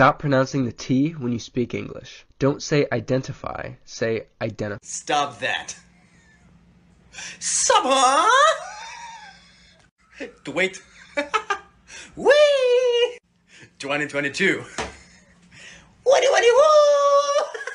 Stop pronouncing the T when you speak English. Don't say identify, say identify. Stop that. Summer! Wait. Wee! 2022.